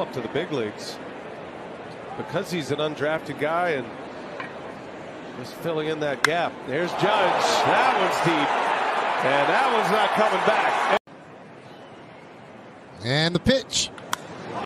up to the big leagues because he's an undrafted guy and just filling in that gap. There's Judge. That one's deep. And that one's not coming back. And the pitch.